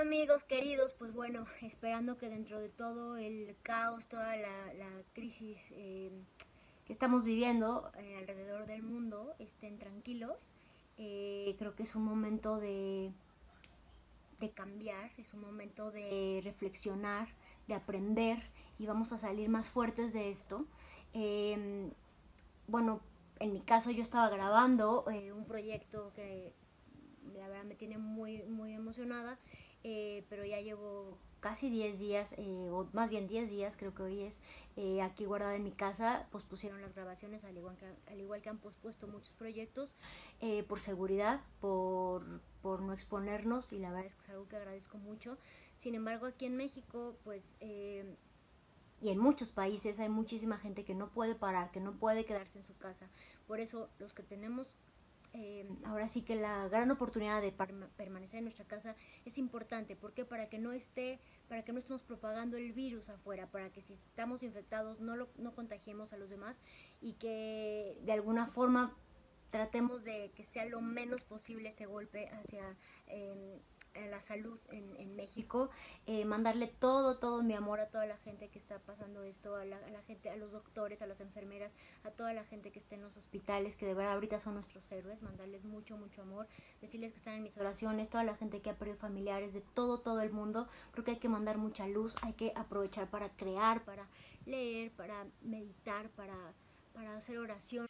Amigos queridos, pues bueno, esperando que dentro de todo el caos, toda la, crisis eh, que estamos viviendo eh, alrededor del mundo estén tranquilos. Eh, creo que es un momento de, de cambiar, es un momento de reflexionar, de aprender y vamos a salir más fuertes de esto. Em, bueno, en mi caso yo estaba grabando un proyecto que la verdad me tiene muy, muy emocionada, eh, pero ya llevo casi 10 días, eh, o más bien 10 días, creo que hoy es, eh, aquí guardada en mi casa, pospusieron las grabaciones, al igual que, al igual que han pospuesto muchos proyectos, por seguridad, por, por no exponernos, y la verdad es que es algo que agradezco mucho. Sin embargo, aquí en México, pues y en muchos países hay muchísima gente que no puede parar, que no puede quedarse en su casa. Por eso los que tenemos eh, ahora sí que la gran oportunidad de permanecer en nuestra casa es importante. porque Para que no esté, para que no estemos propagando el virus afuera, para que si estamos infectados no lo no contagiemos a los demás y que de alguna forma tratemos de que sea lo menos posible este golpe hacia eh, la salud en, en México, eh, mandarle todo, todo mi amor a toda la gente que está pasando esto, a la, gente, a los doctores, a las enfermeras, a toda la gente que está en los hospitales, que de verdad ahorita son nuestros héroes, mandarles mucho, mucho amor, decirles que están en mis oraciones, toda la gente que ha perdido familiares de todo, todo el mundo, creo que hay que mandar mucha luz, hay que aprovechar para crear, para leer, para meditar, para, para hacer oración.